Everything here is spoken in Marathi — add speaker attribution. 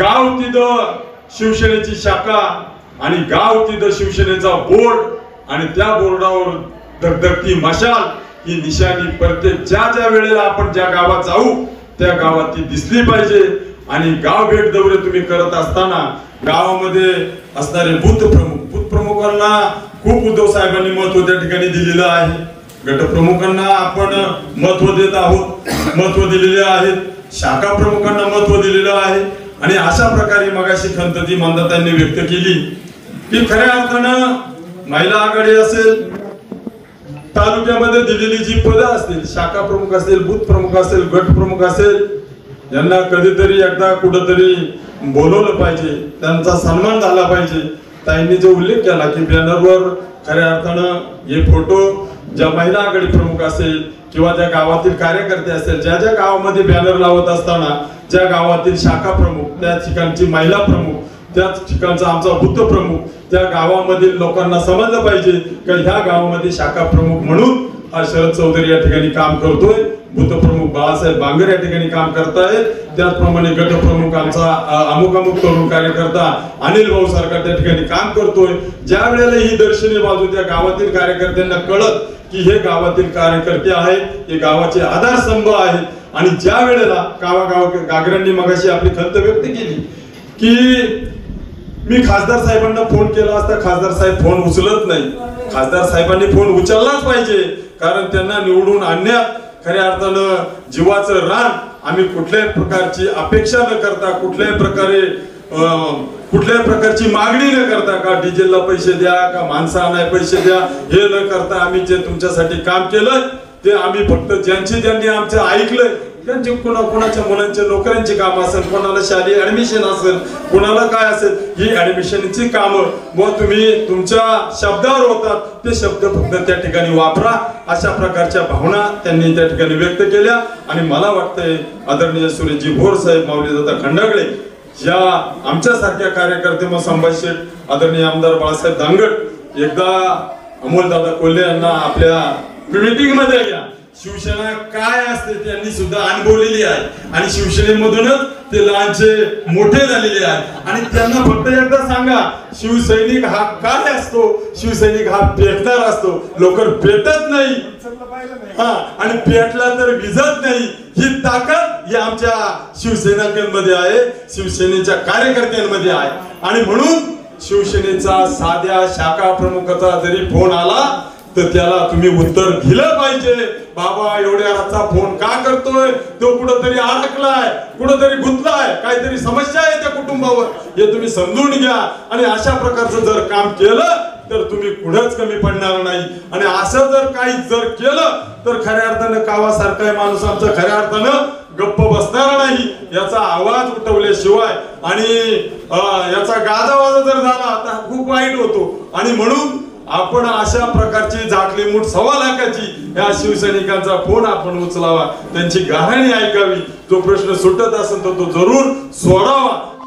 Speaker 1: गाव तिथं शिवसेनेची शाखा आणि गाव तिथं शिवसेनेचा बोर्ड आणि त्या बोर्डावर धगधगती मशाल ही निशाणी प्रत्येक ज्या ज्या वेळेला आपण ज्या गावात जाऊ त्या गावात ती दिसली पाहिजे. आणि गाव भेट दौरे तुम्ही करत असताना गावामध्ये असणारे बूथ प्रमुख बूथ प्रमुखांना खूप उद्धव साहेबांनी महत्त्व त्या ठिकाणी दिलेलं आहे. गटप्रमुखांना आपण महत्त्व देत आहोत महत्त्व दिलेले आहेत. शाखा प्रमुखांना महत्त्व दिलेलं आहे. आणि अशा प्रकारे मगाशी खंत ती मंदतांनी व्यक्त केली की खऱ्या अर्थानं महिला आघाडी असेल तालुक्यामध्ये दिलेली जी पदं असतील शाखा प्रमुख असेल बूथ प्रमुख असेल गट प्रमुख असेल यांना कधीतरी एकदा कुठंतरी बोलवलं पाहिजे त्यांचा सन्मान झाला पाहिजे. ताईंनी जो उल्लेख केला की बॅनरवर खऱ्या अर्थानं हे फोटो ज्या महिला आघाडी प्रमुख असेल किंवा ज्या गावातील कार्यकर्ते असेल ज्या ज्या गावामध्ये बॅनर लावत असताना ज्या गावातील शाखा प्रमुख त्या ठिकाणची महिला प्रमुख त्याच ठिकाणचा आमचा बुद्ध प्रमुख त्या गावामधील लोकांना समजलं पाहिजे की ह्या गावामध्ये शाखा प्रमुख म्हणून हा शरद चौधरी या ठिकाणी काम करतोय बुद्ध प्रमुख बाळासाहेब बांगर या ठिकाणी काम करतायत त्याचप्रमाणे गटप्रमुख आमचा अमुक अमुक तरुण कार्यकर्ता अनिल भाऊ सारखा त्या ठिकाणी काम करतोय. ज्या वेळेला ही दर्शनी बाजू त्या गावातील कार्यकर्त्यांना कळत की हे गावातील कार्यकर्ते आहेत हे गावाचे आधारस्तंभ आहेत. आणि ज्या वेळेला गावागाव गागरांनी मगाशी आपली खंत व्यक्त केली की मी खासदार साहेबांना फोन केला असता खासदार साहेब फोन उचलत नाही. खासदार साहेबांनी फोन उचललाच पाहिजे कारण त्यांना निवडून आणण्यात खऱ्या अर्थानं जीवाचं रान. आम्ही कुठल्याही प्रकारची अपेक्षा न करता कुठल्याही प्रकारे कुठल्याही प्रकारची मागणी न करता का डिझेलला पैसे द्या का माणसं आणाय पैसे द्या हे न करता आम्ही जे तुमच्यासाठी काम केलं ते आम्ही फक्त ज्यांचे ज्यांनी आमचं ऐकलंय त्यांचे कोणा कोणाच्या मुलांचे नोकऱ्यांची काम असेल कोणाला शालेय ऍडमिशन असेल कोणाला काय असेल ही ऍडमिशनची कामं. व तुम्ही तुमच्या शब्दावर होतात ते शब्द फक्त त्या ठिकाणी वापरा. अशा प्रकारच्या भावना त्यांनी त्या ठिकाणी व्यक्त केल्या. आणि मला वाटतंय आदरणीय सुरेशजी भोर साहेब माऊली दादा खंडागळे या आमच्यासारख्या कार्यकर्ते मग संभाजी आदरणीय आमदार बाळासाहेब दांगट एकदा अमोलदादा कोल्हे यांना आपल्या मीटिंगमध्ये शिवसेना काय असते त्यांनी सुद्धा अनुभवलेली आहे. आणि शिवसेनेमधूनच ते लहानचे मोठे झालेले आहेत. आणि त्यांना फक्त एकदा सांगा शिवसैनिक हा काय असतो? शिवसैनिक हा पेटणार असतो. लवकर पेटत नाही. हा आणि पेटला तर विजत नाही. ही ताकद ही आमच्या शिवसेनकांमध्ये आहे शिवसेनेच्या कार्यकर्त्यांमध्ये आहे. आणि म्हणून शिवसेनेचा साध्या शाखा प्रमुखाचा जरी फोन आला तर त्याला तुम्ही उत्तर दिलं पाहिजे. बाबा एवढ्या हातचा फोन का करतोय? तो कुठंतरी अडकलाय कुठंतरी गुंतलाय काहीतरी समस्या आहे त्या कुटुंबावर. हे तुम्ही समजून घ्या. आणि अशा प्रकारचं जर काम केलं तर तुम्ही कुठंच कमी पडणार नाही. आणि असं जर काही जर केलं तर खऱ्या अर्थानं कावासारखा माणूस आमचा. खऱ्या अर्थानं गप्प बसणार नाही. याचा आवाज उठवल्याशिवाय आणि याचा गाजावाजा जर झाला तर खूप वाईट होतो. आणि म्हणून आपण अशा प्रकारची झाकली मूठ सव्वा लाखाची या शिवसैनिकांचा फोन आपण उचलावा. त्यांची गाणी ऐकावी. जो प्रश्न सुटत असेल तर तो जरूर सोडावा.